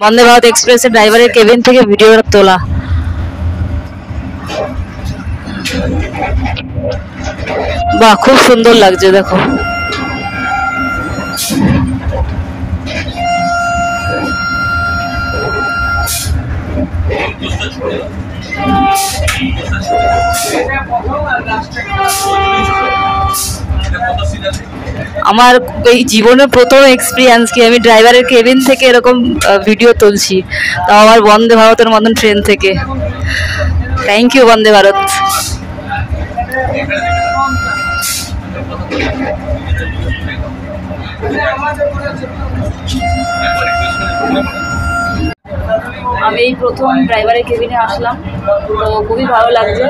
বন্দে ভারত এক্সপ্রেসের ড্রাইভারের কেবিন থেকে ভিডিও তোলা। বাহ খুব সুন্দর লাগছে দেখো। আমার এই জীবনের প্রথম এক্সপিরিয়েন্স কি? আমি ড্রাইভারের কেবিন থেকে এরকম ভিডিও তুলছি। তাও আমার বন্দে ভারতের মতন ট্রেন থেকে। Thank you Vande Bharat. আমি এই প্রথম ড্রাইভারের কেবিনে আসলাম। তো খুবই ভালো লাগছে।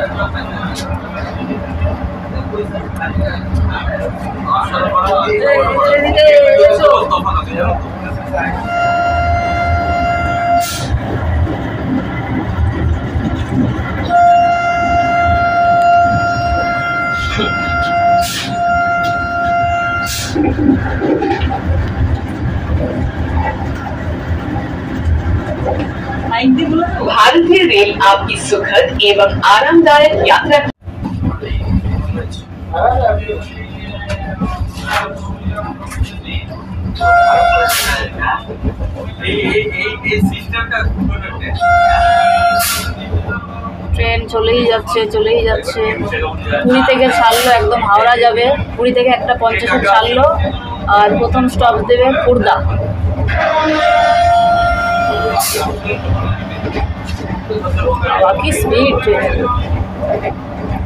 भारतीय रेल आपकी सुखद एवं आरामदायक यात्रा ট্রেন চলেই যাচ্ছে চলেই যাচ্ছে। পুরী থেকে ছাড়লো একদম হাওড়া যাবে। পুরী থেকে একটা পঞ্চাশে ছাড়লো। আর প্রথম স্টপ দেবে খুর্দা। স্পিড ট্রেন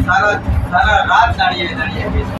सारा सारा रात दाड़िए दाड़िए